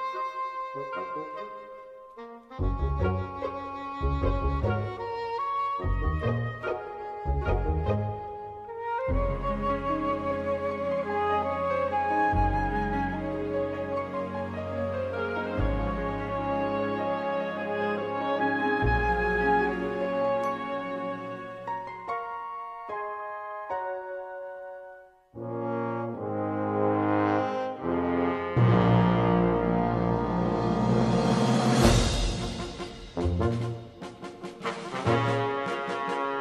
pot pot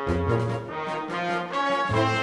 Thank you.